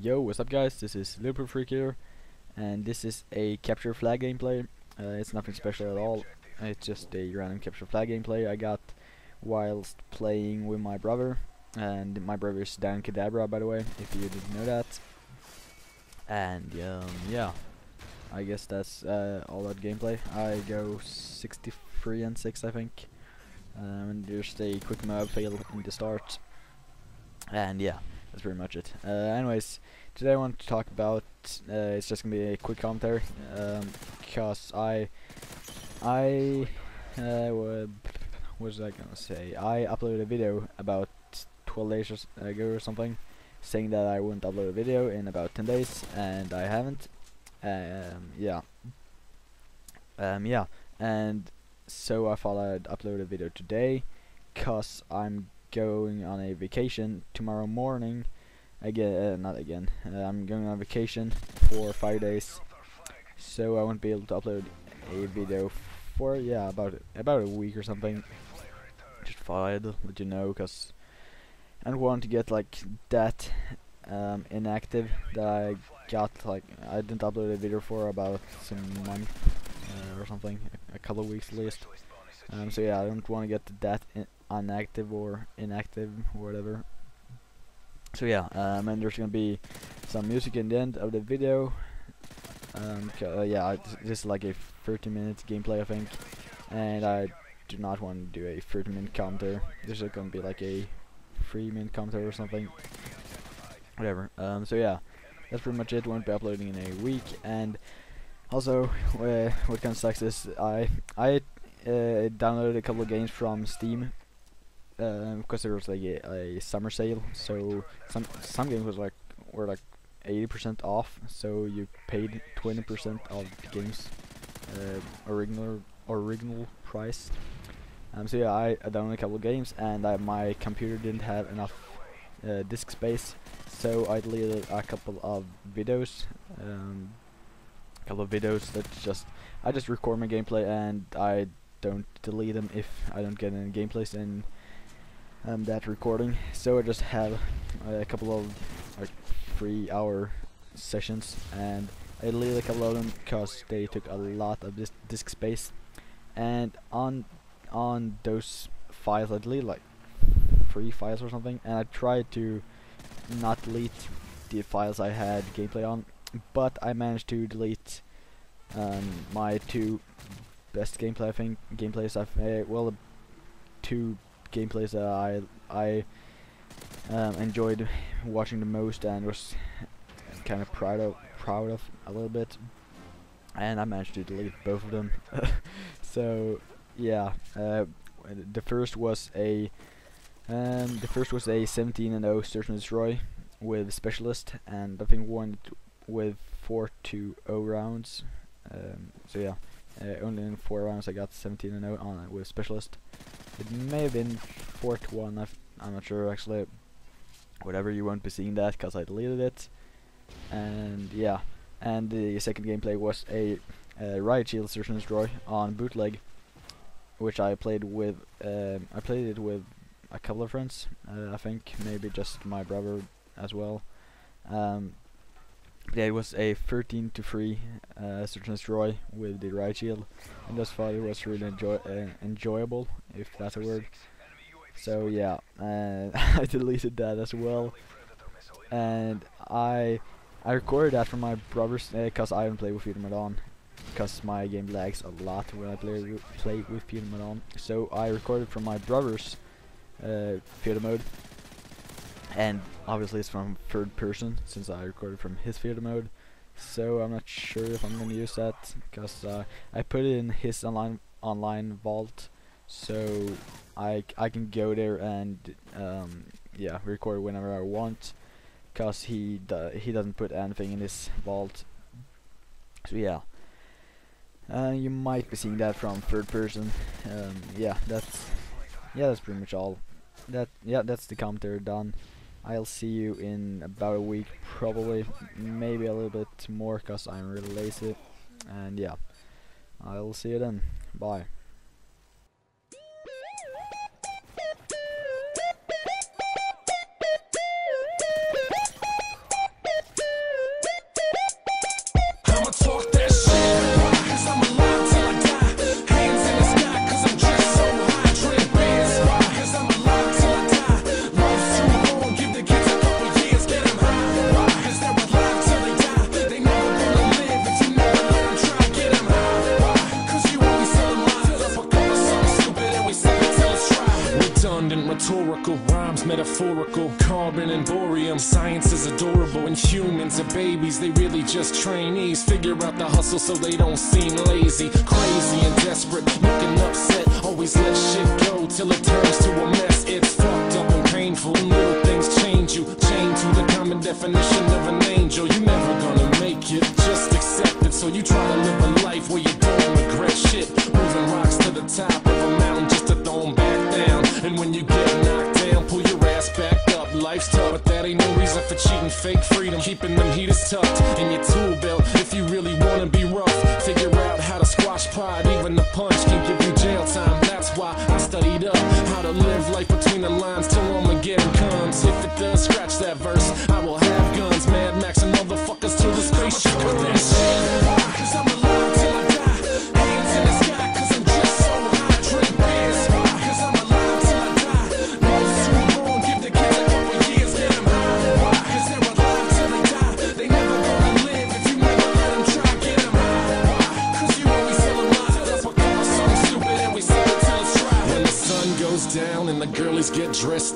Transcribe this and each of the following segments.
Yo, what's up guys? This is Liverpool Freak here, and this is a capture flag gameplay. Uh, it's nothing special at all. It's just a random capture flag gameplay I got whilst playing with my brother. And my brother is Dan Kadabra, by the way, if you didn't know that. And um, yeah, I guess that's uh, all that gameplay. I go 63 and 6, I think. Um, and there's a quick MOAB fail in the start. And yeah that's pretty much it. Uh, anyways, today I want to talk about. Uh, it's just gonna be a quick commentary, um, because I, I, uh, what was I gonna say? I uploaded a video about 12 days ago or something, saying that I wouldn't upload a video in about 10 days, and I haven't. Um, yeah. Um, yeah, and so I thought I'd upload a video today, cause I'm going on a vacation tomorrow morning. Again, uh, not again. Uh, I'm going on vacation for five days, so I won't be able to upload a video for yeah about about a week or something. Just thought I'd let you know, cause I don't want to get like that um, inactive that I got like I didn't upload a video for about some month uh, or something, a, a couple of weeks at least. Um, so yeah, I don't want to get the that unactive or inactive or whatever. So yeah, um, and there's gonna be some music in the end of the video. Um, uh, yeah, this is like a 30 minute gameplay I think, and I do not want to do a 30 minute counter. This is gonna be like a 3 minute counter or something. Whatever. Um, so yeah, that's pretty much it. Won't be uploading in a week, and also, uh, what kind of sucks is I I uh, downloaded a couple of games from Steam because uh, there was like a, a, summer sale, so some some games was like were like 80% off, so you paid 20% of the game's uh, original original price. Um, so yeah, I, I downloaded a couple of games, and I, my computer didn't have enough uh, disk space, so I deleted a couple of videos. Um, a couple of videos that just I just record my gameplay and I don't delete them if I don't get any gameplays in um, that recording. So I just have a couple of like three hour sessions and I deleted a couple of them because they took a lot of disk space and on on those files I deleted like three files or something and I tried to not delete the files I had gameplay on but I managed to delete um, my two best gameplay I think gameplays I've uh, well two gameplays that I I um, enjoyed watching the most and was kind of proud of proud of a little bit. And I managed to delete both of them. So yeah uh, the first was a um, the first was a 17 and 0 search and destroy with specialist and I think won with 4 to 0 rounds. Um, so yeah uh, only in 4 rounds I got 17 and 0 on it with specialist it may have been 4 to 1, i am not sure actually. Whatever, you won't be seeing that because I deleted it. And yeah, and the second gameplay was a, a Riot Shield Search and Destroy on bootleg, which I played with, um, I played it with a couple of friends, uh, I think, maybe just my brother as well. Um, yeah, it was a 13 to 3 uh, search and destroy with the Riot Shield, and thus far it was really enjoy uh, enjoyable, if that's a word. So yeah, uh, I deleted that as well, and I I recorded that from my brother's because uh, I haven't played with Peter Dawn, because my game lags a lot when I play play with Fear Dawn. So I recorded from my brother's uh, theater mode and obviously it's from third person since I recorded from his theater mode. So I'm not sure if I'm gonna use that because uh, I put it in his online online vault. So I I can go there and um, yeah record whenever I want because he he doesn't put anything in his vault. So yeah. Uh, you might be seeing that from third person. Um, yeah that's yeah that's pretty much all. That yeah that's the counter done I'll see you in about a week probably. Maybe a little bit more because I'm really lazy. And yeah I'll see you then. Bye metaphorical. Carbon and borium, science is adorable. And humans are babies, they really just trainees. Figure out the hustle so they don't seem lazy. Crazy and desperate, looking upset. Always let shit go till it turns to a mess. It's fucked up and painful. Little things change you. chained to the common definition of an angel. You're never gonna make it, just accept it. So you try to live a Freedom, keeping them heaters tucked in your tool belt. If you really wanna be rough, figure out how to squash pride. Even the punch can give you jail time. That's why I studied up how to live life between the lines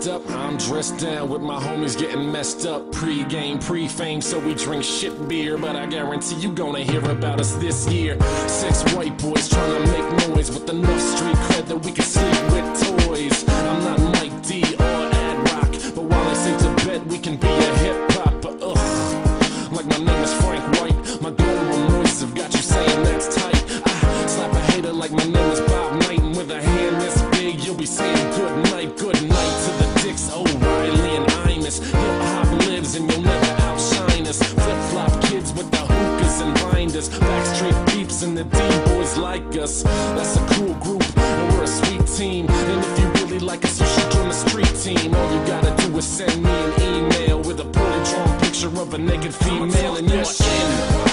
up, I'm dressed down with my homies getting messed up. Pre-game, pre-fame, so we drink shit beer, but I guarantee you gonna hear about us this year. Six white boys trying to make noise with enough street cred that we can sleep That's a cool group, and we're a sweet team. And if you really like us, you should join the street team. All you gotta do is send me an email with a poorly drawn picture of a naked female, and you're in.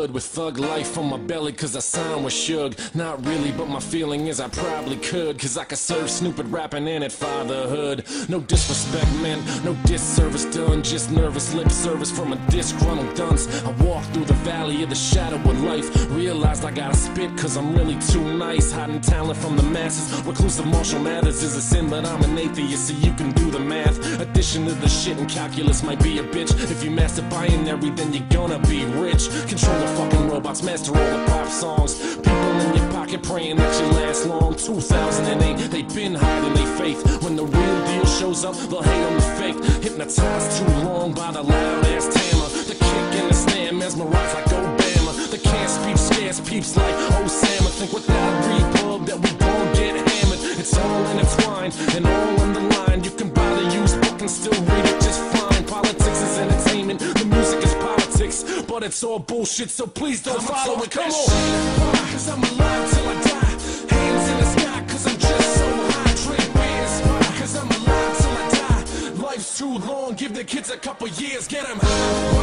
Hood with thug life on my belly, cause I signed with Suge. Not really, but my feeling is I probably could, cause I could serve Snoop at rapping and at fatherhood. No disrespect, man, no disservice done, just nervous lip service from a disgruntled dunce. I walk through the valley of the shadow of life, realized I gotta spit, cause I'm really too nice. Hiding talent from the masses, reclusive Marshall Mathers is a sin, but I'm an atheist, so you can do the math. Addition to the shit and calculus might be a bitch. If you master binary, then you're gonna be rich. Control fucking robots, master all the pop songs. People in your pocket praying that you last long. 2008, they've been hiding their faith. When the real deal shows up, they'll hate on the fake. Hypnotized too long by the loud it's all bullshit, so please don't follow it. Come on. Cause I'm alive till I die. Hands in the sky, cause I'm just so high. Drink beers, cause I'm alive till I die. Life's too long, give the kids a couple years, get 'em high.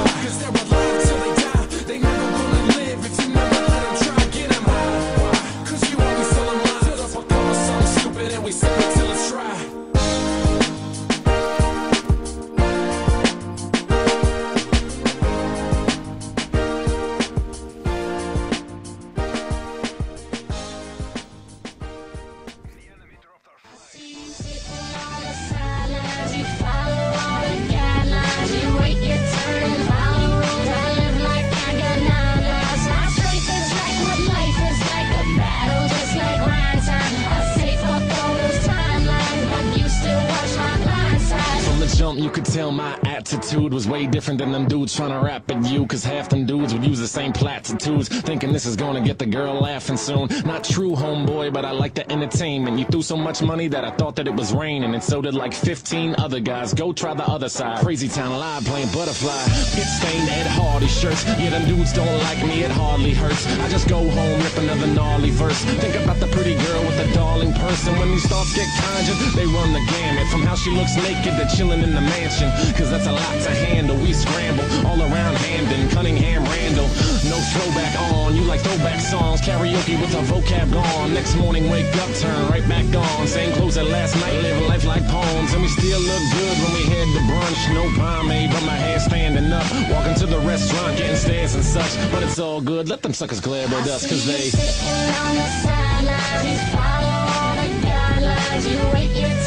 You could tell my attitude was way different than them dudes trying to rap at you. Cause half them dudes would use the same platitudes, thinking this is gonna get the girl laughing soon. Not true, homeboy, but I like the entertainment. You threw so much money that I thought that it was raining, and so did like 15 other guys. Go try the other side. Crazy Town Live playing Butterfly. Pit stained Ed Hardy shirts. Yeah, them dudes don't like me, it hardly hurts. I just go home, rip another gnarly verse. Think about the pretty girl with the darling person. When these thoughts get conjured, they run the gamut. From how she looks naked to chilling in the mansion. Cause that's a lot to handle. We scramble all around Hamden, Cunningham, Randall. No throwback on, you like throwback songs. Karaoke with a vocab gone. Next morning, wake up, turn right back on. Same clothes as last night, living life like poems. And we still look good when we head to brunch. No pomade, but my hair standing up. Walking to the restaurant, getting stares and such. But it's all good, let them suckers glare at us, cause they. Sitting on the sidelines, you follow all the guidelines. You wait your turn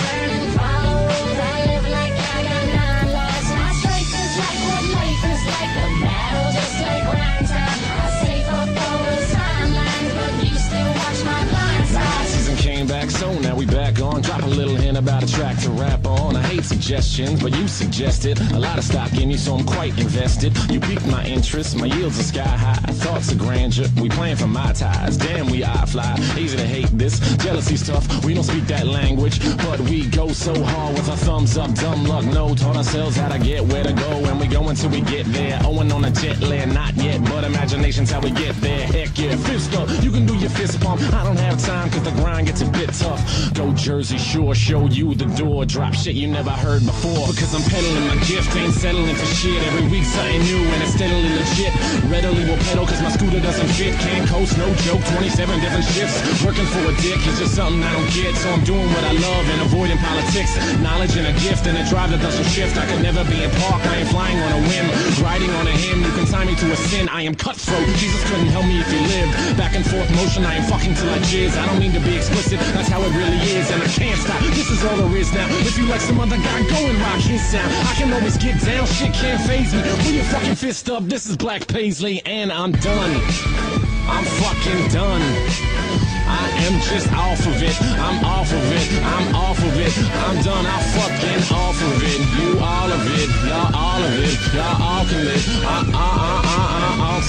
we back on. Hint about a track to rap on. I hate suggestions, but you suggested a lot of stock in you, so I'm quite invested. You piqued my interest, my yields are sky high. Thoughts of grandeur, we playing for my ties. Damn, we eye fly. Easy to hate this. Jealousy's tough, we don't speak that language, but we go so hard with our thumbs up. Dumb luck, no. Taught ourselves how to get where to go, and we go until we get there. Owing on a jet lag, not yet, but imagination's how we get there. Heck yeah, fist up, you can do your fist pump. I don't have time, cause the grind gets a bit tough. Go Jersey Shore, show you the door. Drop shit you never heard before. Because I'm peddling my gift, ain't settling for shit. Every week something new and it's steadily legit. Readily will pedal cause my scooter doesn't fit. Can't coast, no joke, 27 different shifts. Working for a dick is just something I don't get. So I'm doing what I love and avoiding politics. Knowledge and a gift and a drive that doesn't shift. I could never be in park, I ain't flying on a to a sin. I am cutthroat, Jesus couldn't help me if he lived. Back and forth motion, I am fucking till I jizz. I don't mean to be explicit, that's how it really is. And I can't stop, this is all there is now. If you like some other guy, go and rock his sound. I can always get down, shit can't phase me. Put your fucking fist up, this is Black Paisley, and I'm done. I'm fucking done. I am just off of it. I'm off of it. I'm off of it. I'm done. I'm fucking off of it. You all of it. Y'all all of it. Y'all all commit. Uh uh uh uh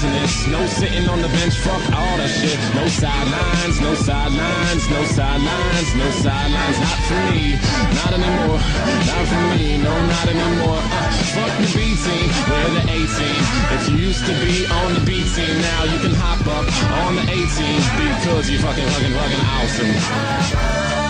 alternates. No sitting on the bench. Fuck all that shit. No sidelines. No sidelines. No sidelines. No sidelines. Not for me. Not anymore. Not for me. No, not anymore. Uh, fuck the B team. We're the A team. If you used to be on the B team, now you can hop up on the A team because you fucking fucking fucking awesome.